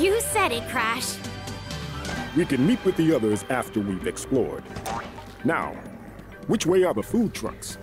You said it, Crash. We can meet with the others after we've explored. Now, which way are the food trucks?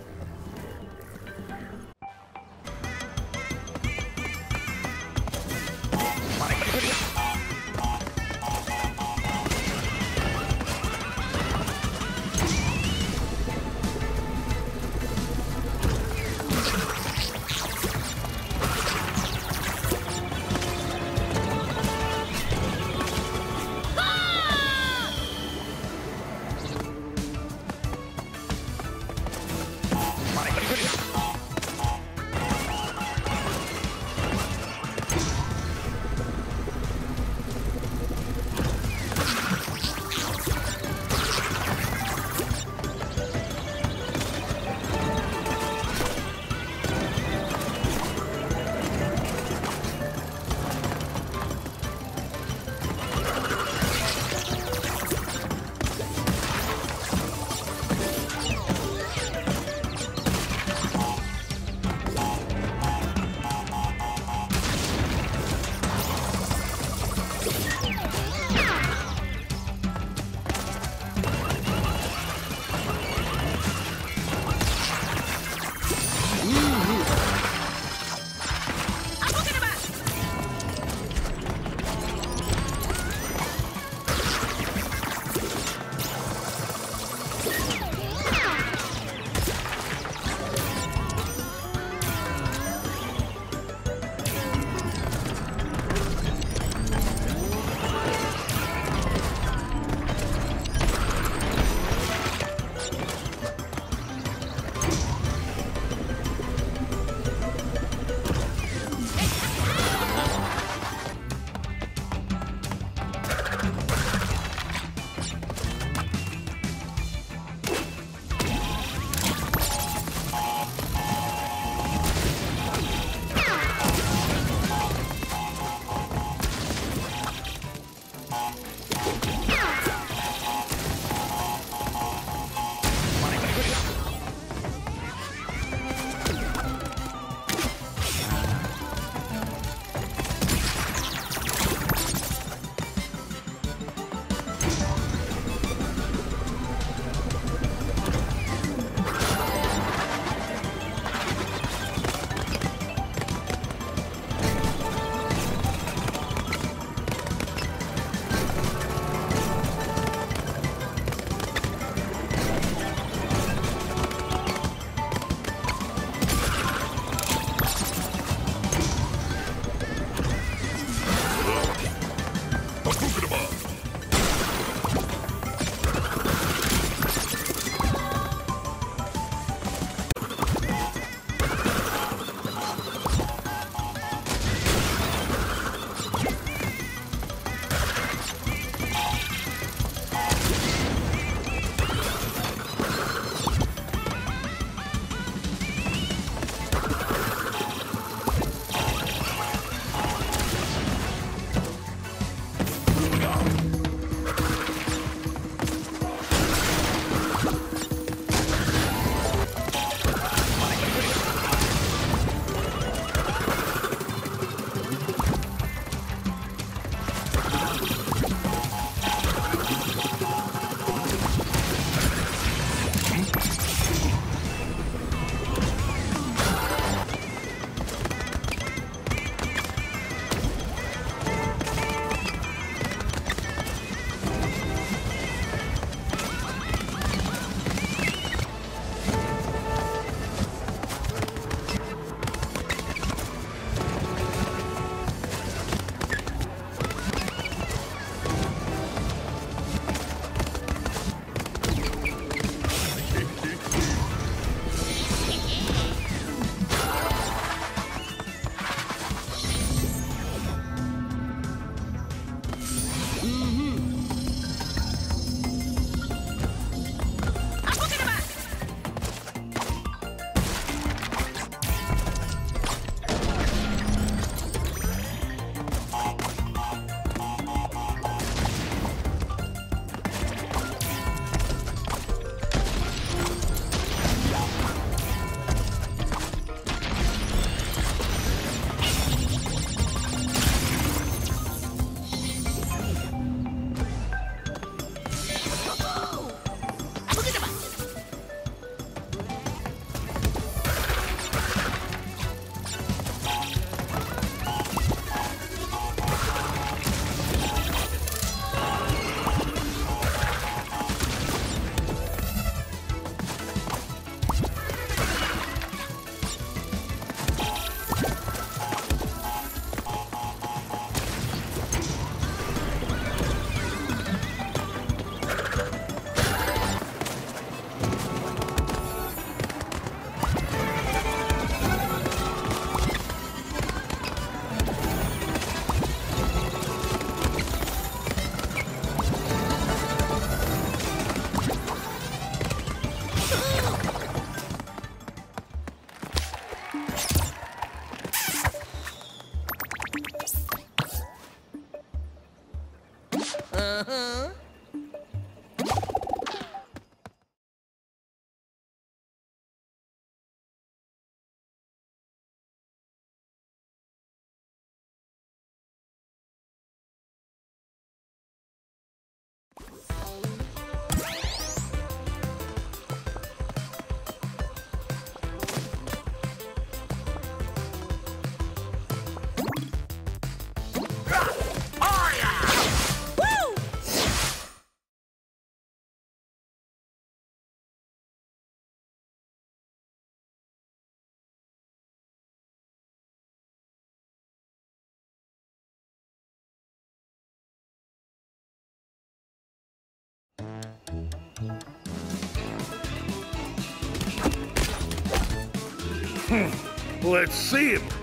Hmm. Let's see him.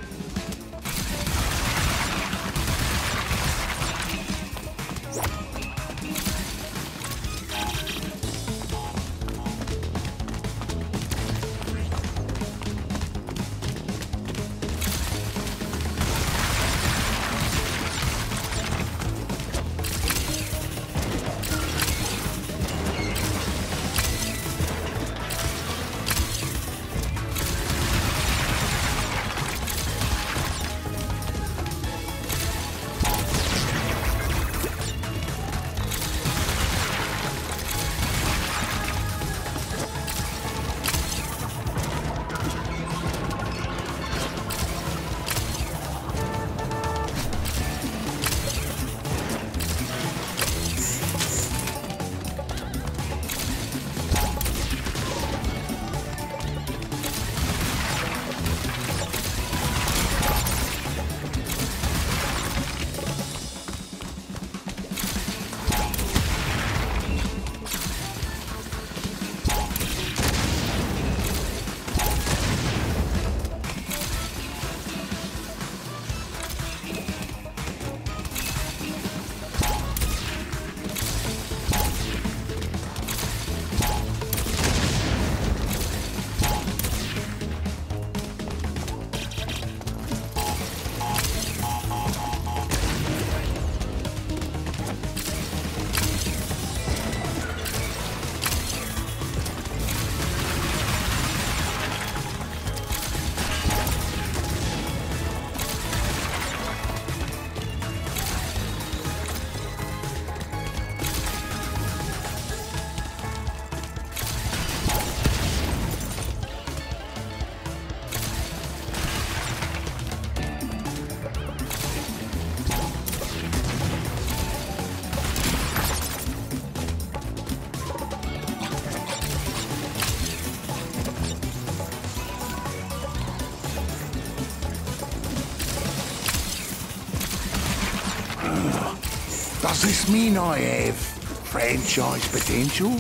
Does this mean I have franchise potential?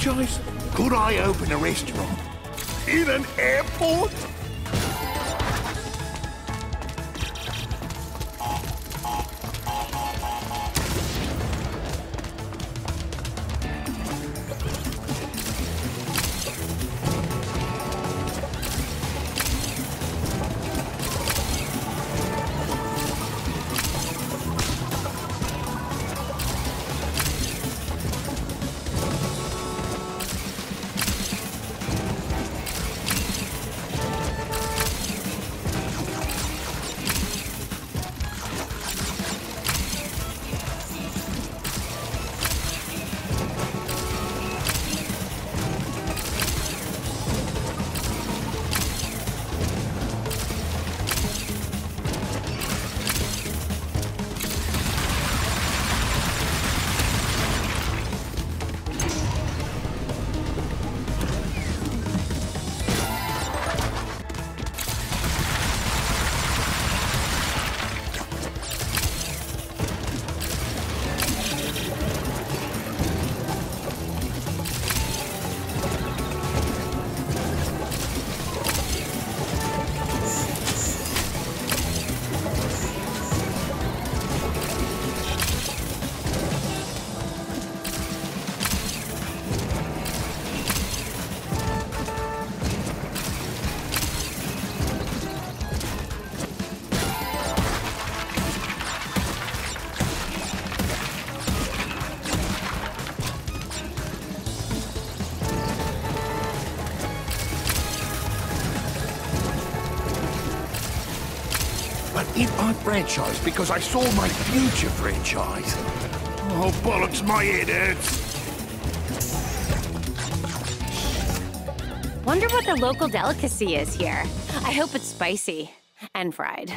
Franchise? Could I open a restaurant? In an airport? Franchise because I saw my future franchise. Oh, bollocks, my head hurts. Wonder what the local delicacy is here. I hope it's spicy and fried.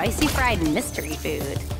Spicy fried mystery food.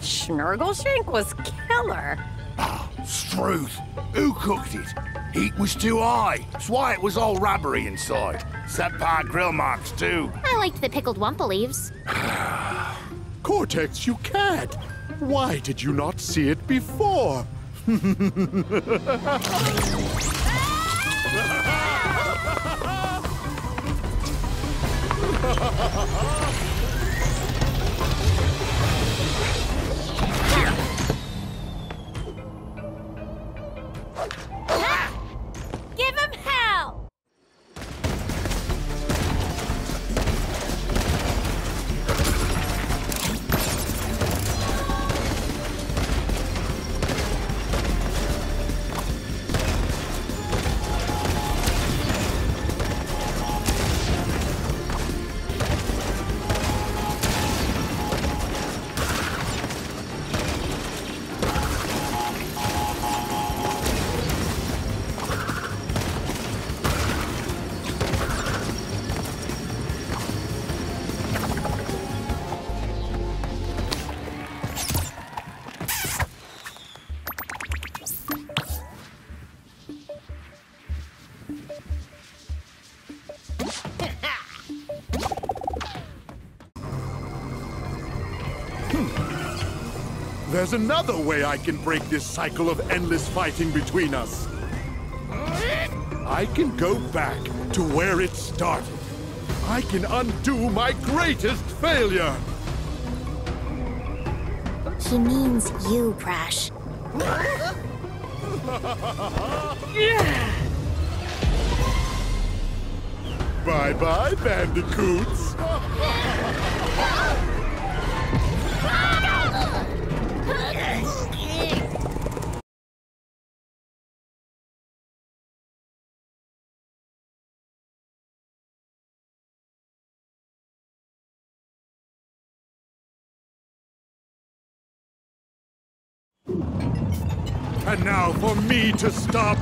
Schnurgleshank was killer. Ah, Struth. Who cooked it? Heat was too high. That's why it was all rubbery inside. Subpar grill marks, too. I liked the pickled wumpa leaves. Cortex, you can't. Why did you not see it before? There's another way I can break this cycle of endless fighting between us. I can go back to where it started. I can undo my greatest failure. He means you, Crash. Bye-bye, bandicoots. And now for me to stop